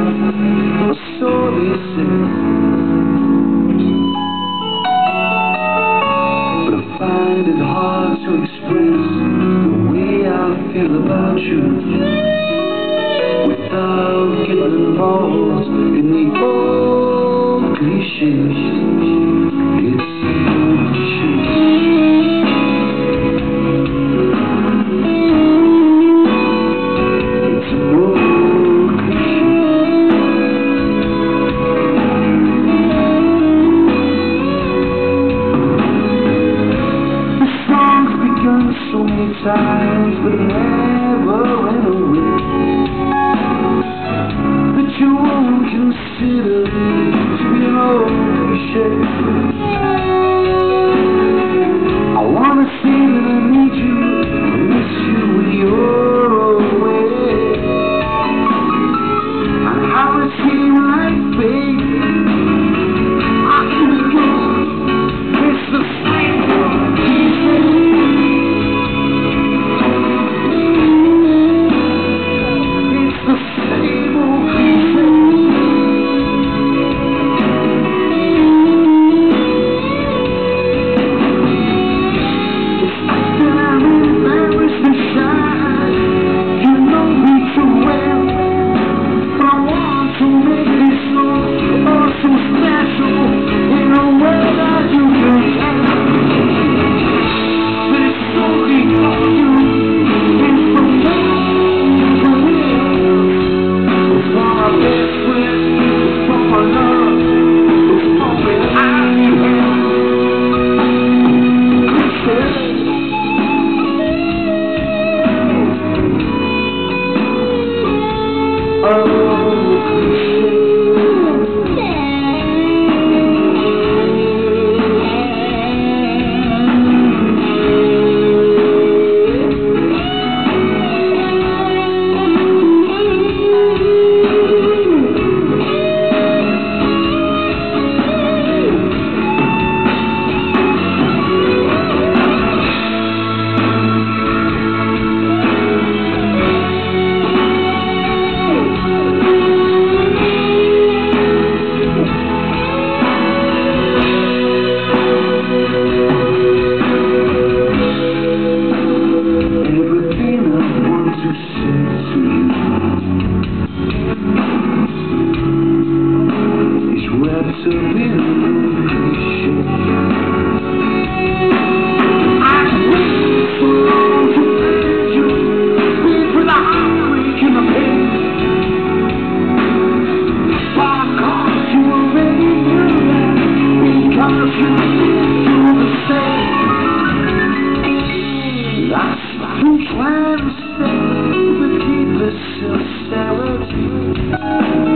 So they said. But I find it hard to express the way I feel about you without getting lost in the old cliches. Cliche. Who trying to stay the deepest sincerity.